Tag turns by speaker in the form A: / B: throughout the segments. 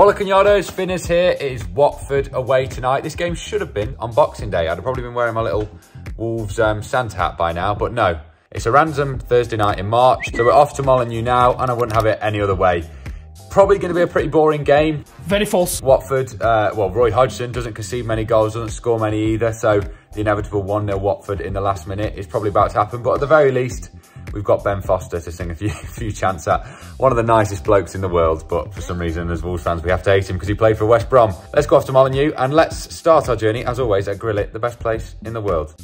A: Hola Canados, Finerrz here. It is Watford away tonight. This game should have been on Boxing Day. I'd have probably been wearing my little Wolves um, Santa hat by now, but no. It's a random Thursday night in March, so we're off to Molineux now, and I wouldn't have it any other way. Probably going to be a pretty boring game.
B: Very false.
A: Watford, uh, well, Roy Hodgson doesn't concede many goals, doesn't score many either, so the inevitable 1-0 Watford in the last minute is probably about to happen, but at the very least, we've got Ben Foster to sing a few, few chants at. One of the nicest blokes in the world, but for some reason, as Wolves fans, we have to hate him because he played for West Brom. Let's go off to Molineux and let's start our journey, as always, at Grill It, the best place in the world.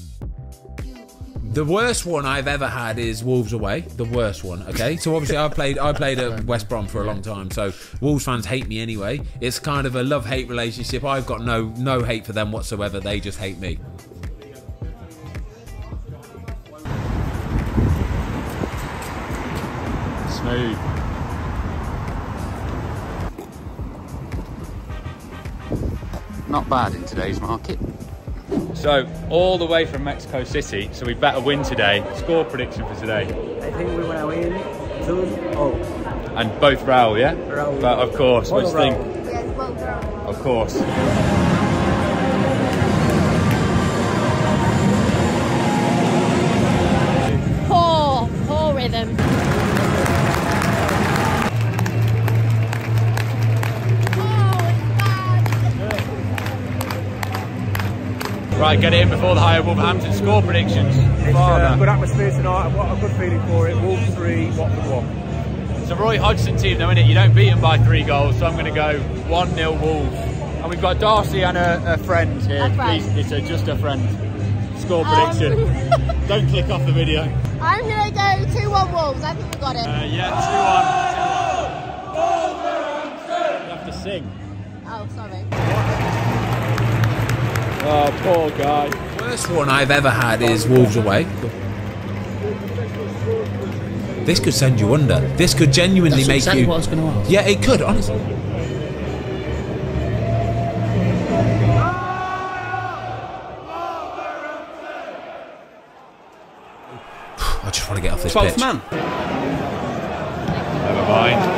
B: The worst one I've ever had is Wolves away. The worst one. Okay, so obviously I played I played at West Brom for a long time, so Wolves fans hate me anyway. It's kind of a love hate relationship. I've got no no hate for them whatsoever. They just hate me.
A: Smooth.
C: Not bad in today's market.
A: So, all the way from Mexico City, so we better win today. Score prediction for today.
D: I think we're gonna win 2-0.
A: And both Raul, yeah?
D: Raul.
A: But of course,
D: Follow
A: which thing?
D: Raul.
A: Of course.
E: Poor, poor rhythm.
A: Right, get it in before the higher Wolverhampton score predictions.
F: It's uh, good atmosphere tonight. I've got a good feeling for it. Wolves three, Watford one.
A: It's a Roy Hodgson team though, innit? You don't beat them by three goals, so I'm going to go 1-0 Wolves. And we've got Darcy and a, a friend here.
E: A friend.
A: Please, it's a, just a friend. Score
E: Um,
A: prediction. don't click off the video.
E: I'm gonna go 2 1 Wolves. I think we got it.
A: Uh, yeah, 2-1. You have to sing.
E: oh, sorry.
A: Oh, poor guy.
B: Worst one I've ever had is Wolves away. This could send you under. This could genuinely
C: That's
B: make
C: exactly
B: you.
C: what I was going to ask.
B: Yeah, it could, honestly. I just want to get off this
F: 12th
B: pitch.
F: man.
A: Never mind.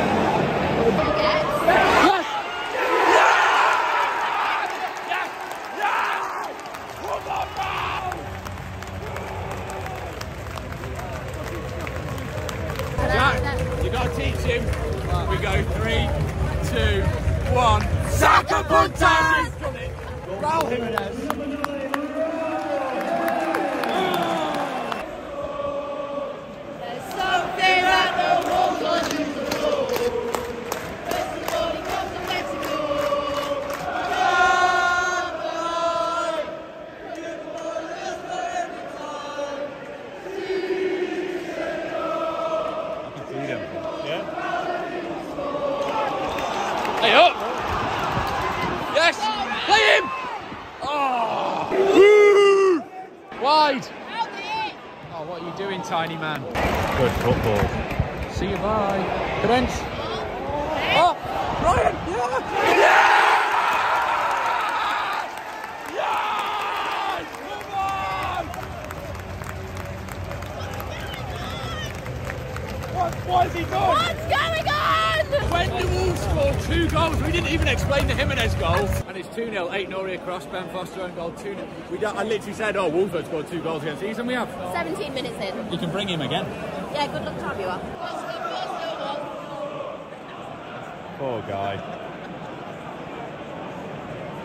A: Sacapuntas! Tiny man? Good football. See you, bye. Podence. Oh! oh Rayan! Yeah! Yes! Yes! Come on! What, what has he done?
E: What's going on?
A: When the Wolves scored two goals, we didn't even explain the Jimenez goal. And it's 2 0, 8 0 across Ben Foster and goal 2 0. We I literally said, oh, Wolves have scored two goals against these, and we have.
E: 17 minutes in.
A: You can bring him again.
E: Yeah, good luck, time you are.
A: Poor guy.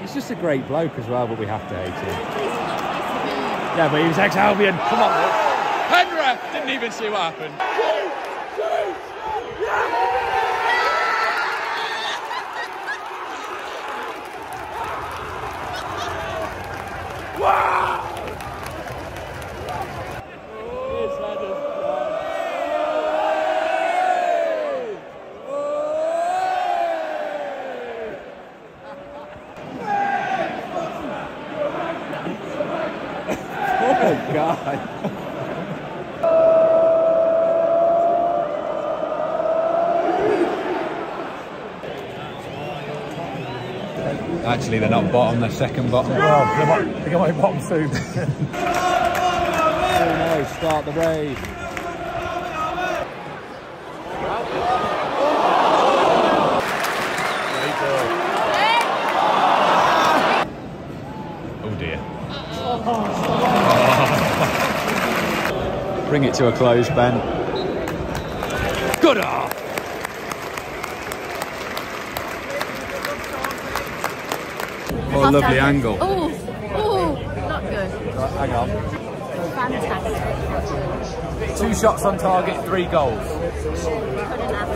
A: He's just a great bloke as well, but we have to hate him. Yeah, but he was ex Albion. Come on, Wolves. Penrith didn't even see what happened. Oh, God. Actually, they're not bottom, they're second bottom.
F: Well, they might, they might be bottom soon.
A: oh no, start the raid. Bring it to a close, Ben. Good off. Oh, lovely angle.
G: Oh, oh, not good.
F: Hang on.
G: Fantastic.
A: Two shots on target, three goals.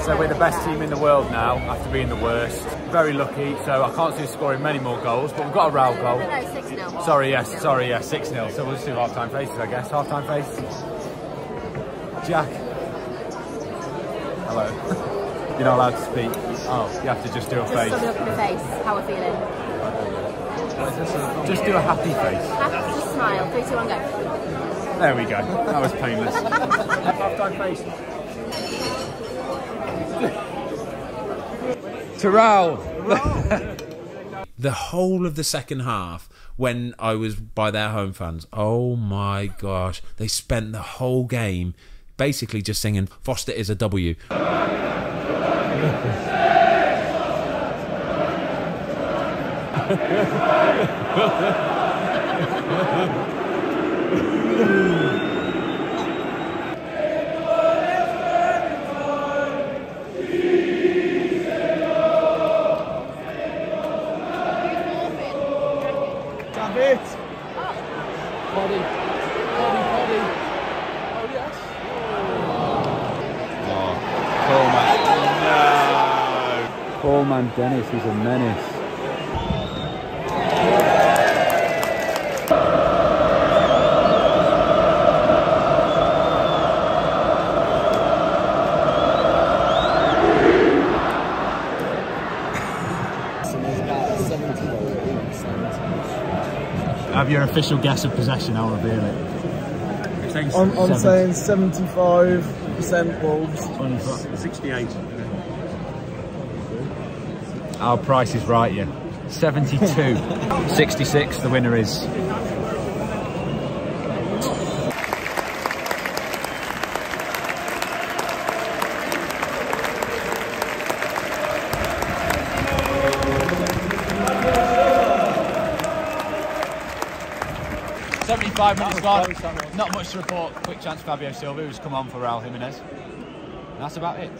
A: So we're the best team in the world now after being the worst. Very lucky, so I can't see scoring many more goals, but we've got a row goal.
G: No, 6 0.
A: Sorry, yes, sorry, yes, 6 0. So we'll just do half time faces, I guess. Half time face. Jack. Hello. You're not allowed to speak. Oh, you have to just do a
G: Just
A: face.
G: sum it up in the face. How we're feeling.
A: Just do a happy face.
G: Happy, just smile. 3, 2, 1, go.
A: There we go. That was painless. half time face. Terrell.
B: the whole of the second half when I was by their home fans. Oh my gosh, they spent the whole game basically just singing "Foster is a W."
A: Dennis, he's a menace.
F: Have your official guess of possession, I'll reveal it.
H: I'm, I'm saying 75% Wolves.
F: 68.
A: Our price is right, yeah. 72. 66, the winner is. Seventy-five minutes gone. Not much to report. Quick chance, Fabio Silva, who's come on for Raul Jimenez. That's about it.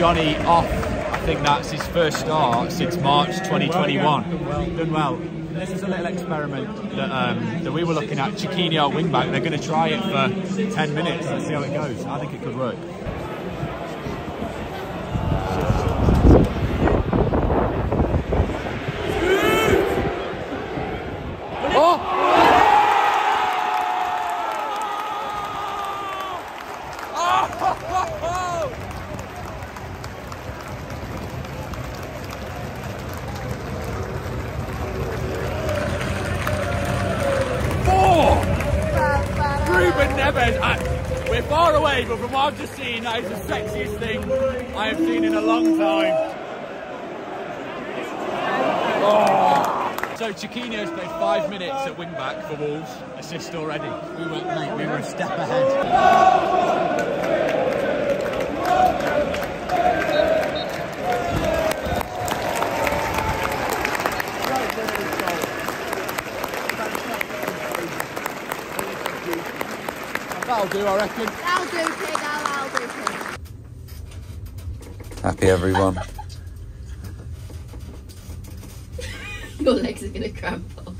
A: Jonny off. I think that's his first start since March 2021. Done well. This is a little experiment that, um, that we were looking at. Chiquinho wing back. They're going to try it for 10 minutes. Let's see how it goes. I think it could work. Ruben Neves. I, we're far away, but from what I've just seen, that is the sexiest thing I have seen in a long time. Oh. So Chiquinho's played five minutes at wing back for Wolves. Assist already. We were, mate, we were a step ahead. That'll do, I reckon.
G: I'll do, pig. I'll, I'll do, pig.
A: Happy everyone.
G: Your legs are going to cramp up.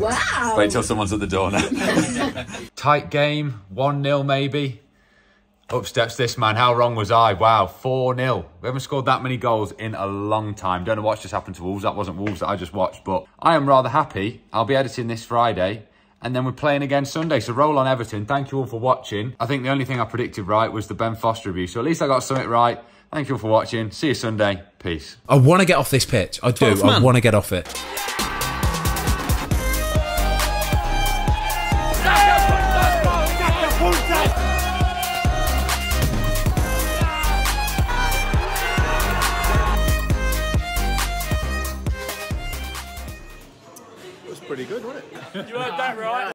G: Wow.
A: Wait till someone's at the door now. Tight game, 1 0 maybe. Up steps this man. How wrong was I? Wow, 4 0. We haven't scored that many goals in a long time. Don't know what's just happened to Wolves. That wasn't Wolves that I just watched, but I am rather happy. I'll be editing this Friday and then we're playing again Sunday. So roll on Everton. Thank you all for watching. I think the only thing I predicted right was the Ben Foster review. So at least I got something right. Thank you all for watching. See you Sunday. Peace.
B: I want to get off this pitch. I do.
I: Off,
B: I want to get off it.
A: Was pretty good, wasn't it?
F: You heard that right.